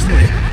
して。